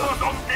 Los, los!